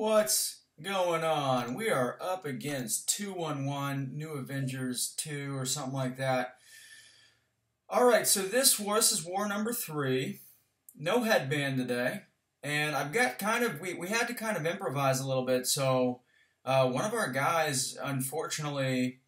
What's going on? We are up against 211 New Avengers 2 or something like that. Alright, so this war, this is war number three. No headband today. And I've got kind of, we, we had to kind of improvise a little bit. So uh, one of our guys, unfortunately,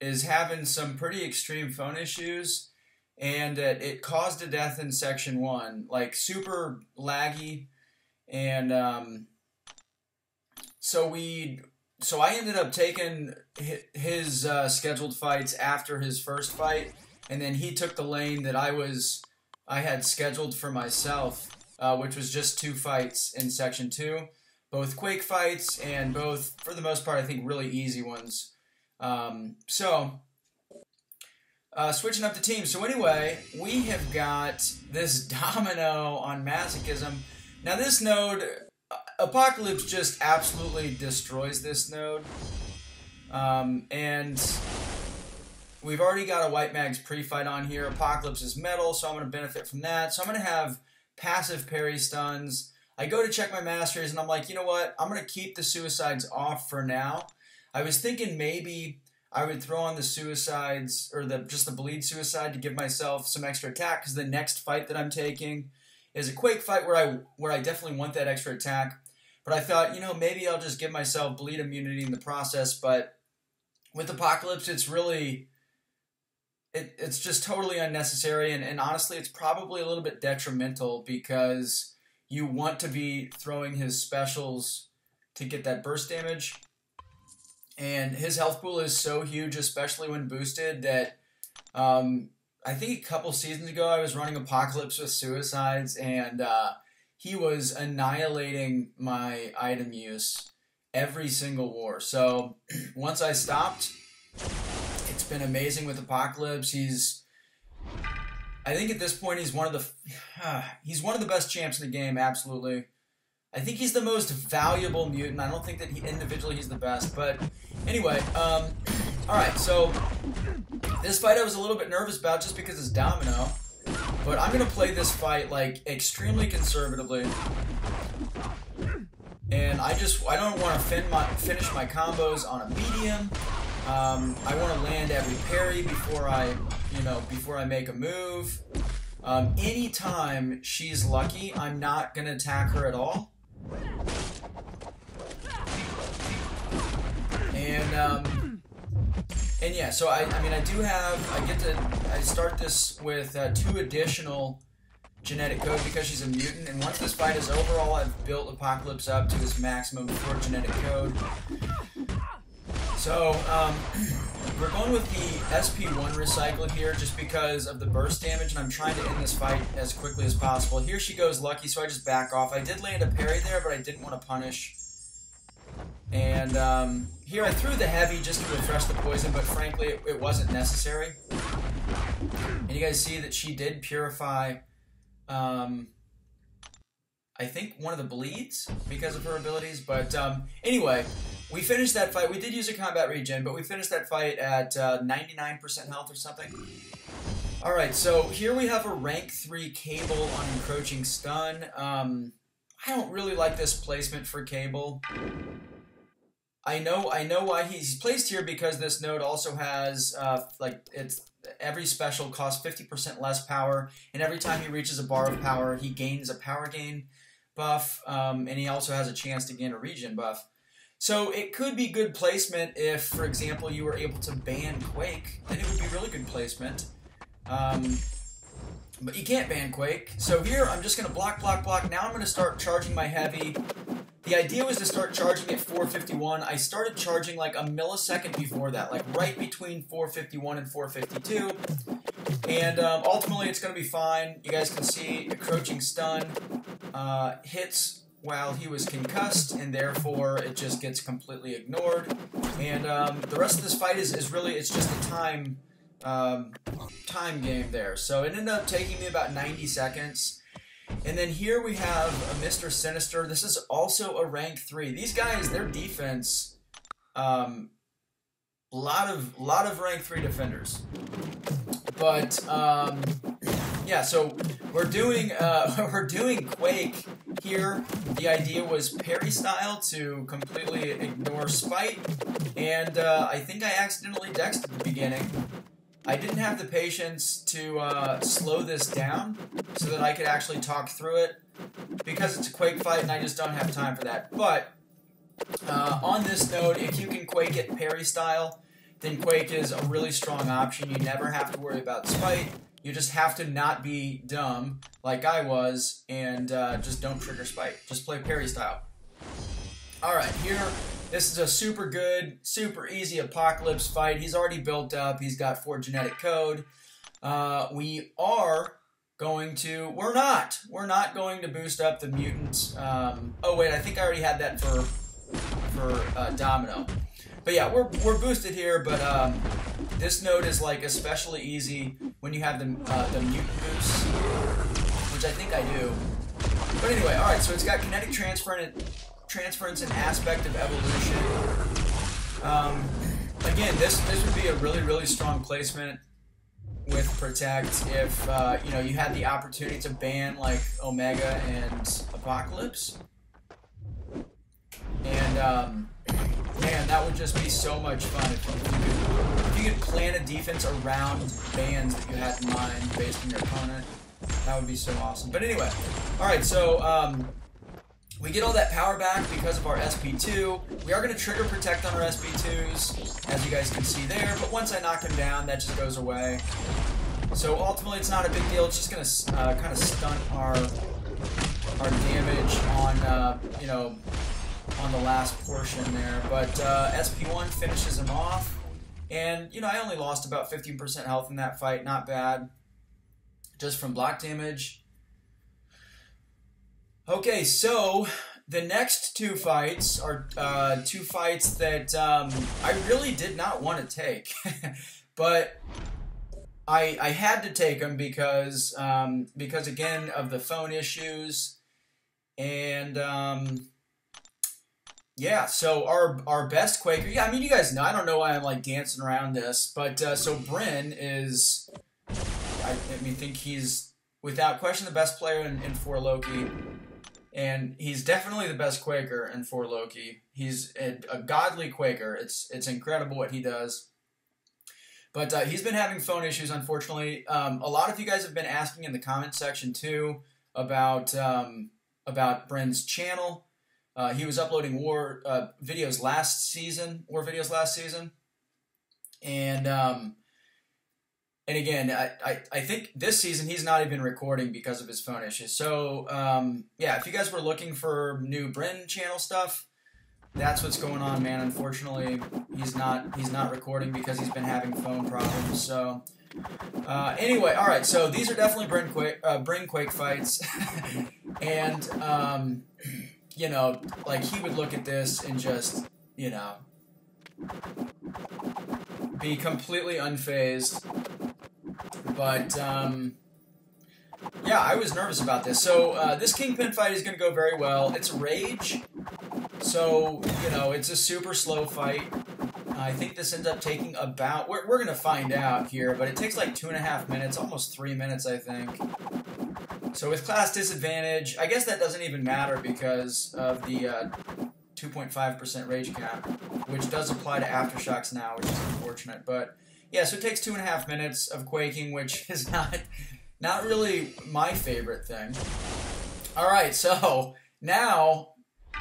is having some pretty extreme phone issues. And it, it caused a death in section one. Like super laggy and um, so we so I ended up taking his uh, scheduled fights after his first fight, and then he took the lane that I was I had scheduled for myself, uh, which was just two fights in section two, both Quake fights and both for the most part I think really easy ones. Um, so. Uh, switching up the team. So anyway, we have got this domino on masochism now this node, Apocalypse just absolutely destroys this node. Um, and we've already got a White Mags pre-fight on here. Apocalypse is metal, so I'm going to benefit from that. So I'm going to have passive parry stuns. I go to check my masters, and I'm like, you know what? I'm going to keep the suicides off for now. I was thinking maybe I would throw on the suicides, or the just the bleed suicide to give myself some extra attack, because the next fight that I'm taking is a Quake fight where I where I definitely want that extra attack. But I thought, you know, maybe I'll just give myself bleed immunity in the process. But with Apocalypse, it's really it, it's just totally unnecessary and, and honestly it's probably a little bit detrimental because you want to be throwing his specials to get that burst damage. And his health pool is so huge, especially when boosted, that um, I think a couple seasons ago I was running Apocalypse with Suicides, and uh, he was annihilating my item use every single war. So once I stopped, it's been amazing with Apocalypse. He's, I think at this point he's one of the, uh, he's one of the best champs in the game. Absolutely. I think he's the most valuable mutant. I don't think that he individually he's the best, but anyway, um, all right. So this fight I was a little bit nervous about just because it's Domino. But I'm to play this fight, like, extremely conservatively. And I just, I don't want to fin my, finish my combos on a medium. Um, I want to land every parry before I, you know, before I make a move. Um, anytime she's lucky, I'm not going to attack her at all. And, um, and yeah, so I, I mean, I do have, I get to, I start this with uh, two additional genetic code because she's a mutant, and once this fight is over, all I've built Apocalypse up to his maximum for genetic code. So, um, we're going with the SP1 recycle here just because of the burst damage, and I'm trying to end this fight as quickly as possible. Here she goes lucky, so I just back off. I did land a parry there, but I didn't want to punish. And um, here I threw the heavy just to refresh the poison, but frankly it, it, wasn't necessary. And you guys see that she did purify, um, I think, one of the bleeds because of her abilities. But um, anyway, we finished that fight. We did use a combat regen, but we finished that fight at 99% uh, health or something. Alright, so here we have a rank 3 Cable on Encroaching Stun. Um, I don't really like this placement for Cable. I know I know why he's placed here because this node also has uh, like it's every special costs 50% less power and every time he reaches a bar of power he gains a power gain buff um, and he also has a chance to gain a regen buff. So it could be good placement if, for example, you were able to ban Quake, then it would be really good placement. Um, but you can't ban Quake. So here I'm just going to block, block, block. Now I'm going to start charging my heavy the idea was to start charging at 451. I started charging like a millisecond before that, like right between 451 and 452. And um, ultimately, it's going to be fine. You guys can see encroaching stun uh, hits while he was concussed, and therefore it just gets completely ignored. And um, the rest of this fight is, is really, it's just a time, um, time game there. So it ended up taking me about 90 seconds. And then here we have a Mr. Sinister. This is also a rank three. These guys, their defense, um, a lot of lot of rank three defenders. But um, yeah, so we're doing uh, we're doing Quake here. The idea was parry style to completely ignore Spite, and uh, I think I accidentally dexed at the beginning. I didn't have the patience to uh, slow this down so that I could actually talk through it because it's a Quake fight and I just don't have time for that. But uh, on this note, if you can Quake it parry style, then Quake is a really strong option. You never have to worry about Spite. You just have to not be dumb like I was and uh, just don't trigger Spite. Just play parry style. Alright, here, this is a super good, super easy Apocalypse fight. He's already built up. He's got 4 genetic code. Uh, we are going to... We're not. We're not going to boost up the mutants. Um, oh, wait, I think I already had that for, for uh, Domino. But yeah, we're, we're boosted here, but um, this node is like especially easy when you have the, uh, the mutant boost, which I think I do. But anyway, alright, so it's got kinetic transfer and transference and aspect of evolution. Um, again, this this would be a really really strong placement with protect if uh, you know you had the opportunity to ban like Omega and Apocalypse, and um, man, that would just be so much fun if you, could, if you could plan a defense around bans that you had in mind based on your opponent. That would be so awesome. But anyway, all right, so. Um, we get all that power back because of our SP2. We are going to trigger protect on our SP2s, as you guys can see there, but once I knock him down, that just goes away. So ultimately, it's not a big deal. It's just going to uh, kind of stunt our our damage on, uh, you know, on the last portion there. But uh, SP1 finishes him off. And, you know, I only lost about 15% health in that fight. Not bad. Just from block damage. Okay, so the next two fights are uh, two fights that um, I really did not want to take, but I I had to take them because um, because again of the phone issues, and um, yeah. So our our best Quaker, yeah. I mean, you guys know. I don't know why I'm like dancing around this, but uh, so Bryn is, I, I mean, think he's without question the best player in, in 4LOKI and he's definitely the best Quaker in 4LOKI. He's a, a, godly Quaker. It's it's incredible what he does. But uh, he's been having phone issues, unfortunately. Um, a lot of you guys have been asking in the comment section too about um, about Bryn's channel. Uh, he was uploading war uh, videos last season, war videos last season, and um, and again, I, I, I, think this season he's not even recording because of his phone issues. So um, yeah, if you guys were looking for new Bryn channel stuff, that's what's going on, man. Unfortunately, he's not he's not recording because he's been having phone problems. So uh, anyway, all right. So these are definitely Bryn Quake uh, Quake fights, and um, you know, like he would look at this and just you know be completely unfazed but um, yeah, I was nervous about this. So uh, this Kingpin fight is going to go very well. It's Rage, so you know it's a super slow fight. I think this ends up taking about. We're, we're going to find out here, but it takes like two and a half minutes, almost three minutes, I think. So with class disadvantage, I guess that doesn't even matter because of the 2.5% uh, rage cap, which does apply to aftershocks now, which is unfortunate. But yeah, so it takes two and a half minutes of quaking, which is not not really my favorite thing. All right, so now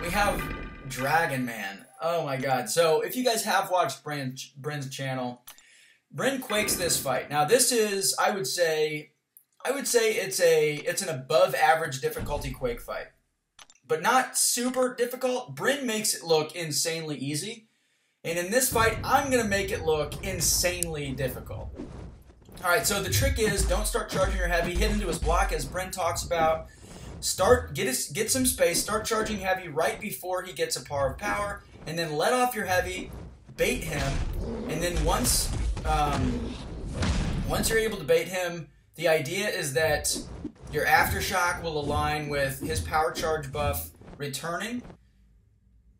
we have Dragon Man. Oh my god! So if you guys have watched Bryn, Bryn's channel, Bryn quakes this fight. Now this is, I would say, I would say it's a it's an above average difficulty quake fight, but not super difficult. Bryn makes it look insanely easy. And in this fight, I'm going to make it look insanely difficult. Alright, so the trick is don't start charging your heavy, hit into his block as Bryn talks about. Start get his, get some space, start charging heavy right before he gets a par of power, and then let off your heavy, bait him, and then once um, once you're able to bait him, the idea is that your aftershock will align with his power charge buff returning,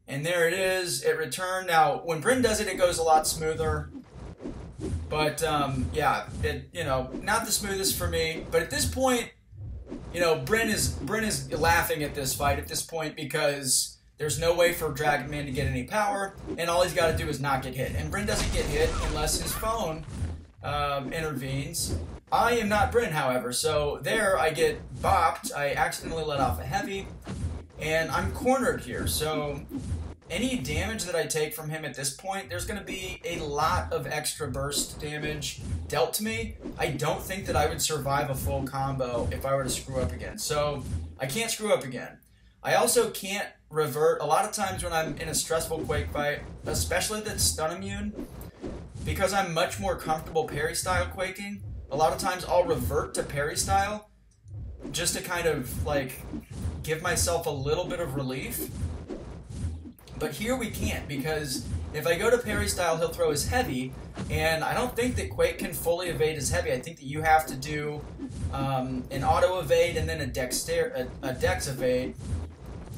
and there it is. It returned. Now, when Bryn does it, it goes a lot smoother. But um, yeah, it you know not the smoothest for me. But at this point, you know, Bryn is Bryn is laughing at this fight at this point because there's no way for Dragon Man to get any power, and all he's got to do is not get hit. And Bryn doesn't get hit unless his phone um, intervenes. I am not Bryn, however, so there I get bopped. I accidentally let off a heavy, and I'm cornered here. So any damage that I take from him at this point, there's going to be a lot of extra burst damage dealt to me. I don't think that I would survive a full combo if I were to screw up again. So I can't screw up again. I also can't revert. A lot of times when I'm in a stressful Quake fight, especially that's stun immune, because I'm much more comfortable parry style quaking, a lot of times I'll revert to parry style just to kind of like give myself a little bit of relief. But here we can't because if I go to parry style, he'll throw his heavy, and I don't think that Quake can fully evade his heavy. I think that you have to do um, an auto evade and then a dexter a, a dex evade.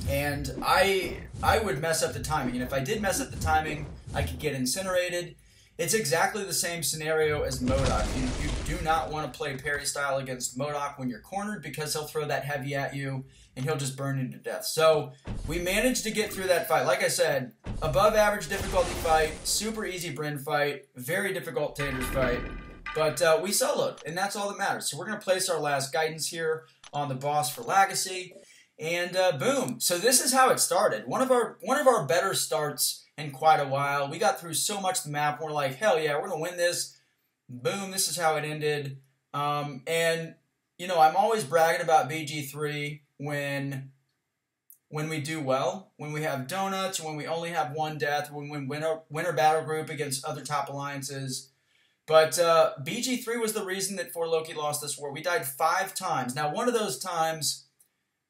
And I I would mess up the timing, and if I did mess up the timing, I could get incinerated. It's exactly the same scenario as MODOK. You, you do not want to play parry style against MODOK when you're cornered because he'll throw that heavy at you and he'll just burn you to death. So we managed to get through that fight. Like I said, above average difficulty fight, super easy Bryn fight, very difficult Taters fight. But uh, we soloed, and that's all that matters. So we're going to place our last guidance here on the boss for Legacy. And uh, boom. So this is how it started. One of our one of our better starts in quite a while. We got through so much the map. We're like, hell yeah, we're gonna win this. Boom. This is how it ended. Um, and you know, I'm always bragging about BG3 when when we do well, when we have donuts, when we only have one death, when we win a winner battle group against other top alliances. But uh, BG3 was the reason that 4LOKI lost this war. We died five times. Now, one of those times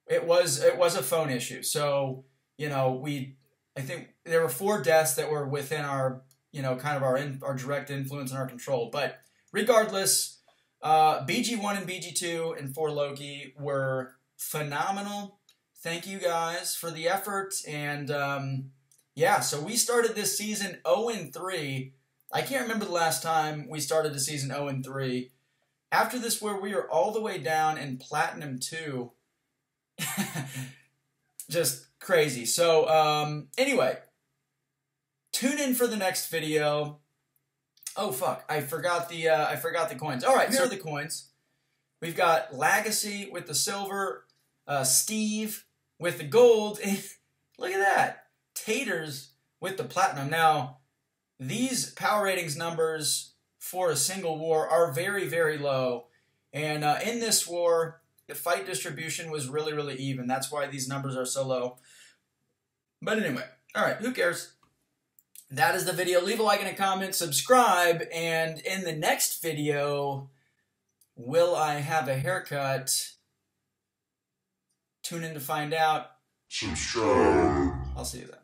it was it was a phone issue. So you know we I think there were four deaths that were within our you know kind of our in, our direct influence and our control. But regardless, uh, BG one and BG two and 4LOKI were phenomenal. Thank you guys for the effort and um, yeah. So we started this season zero oh and three. I can't remember the last time we started the season zero oh and three. After this, where we are all the way down in Platinum two just crazy. So, um, anyway, tune in for the next video. Oh fuck! I forgot the uh, I forgot the coins. All right, here are the coins. We've got Legacy with the silver, uh, Steve with the gold. Look at that, Taters with the platinum. Now, these power ratings numbers for a single war are very very low, and uh, in this war, the fight distribution was really, really even. That's why these numbers are so low. But anyway, all right, who cares? That is the video. Leave a like and a comment, subscribe, and in the next video, will I have a haircut? Tune in to find out. Subscribe. I'll see you then.